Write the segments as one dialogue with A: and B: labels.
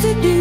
A: to do.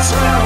B: That's.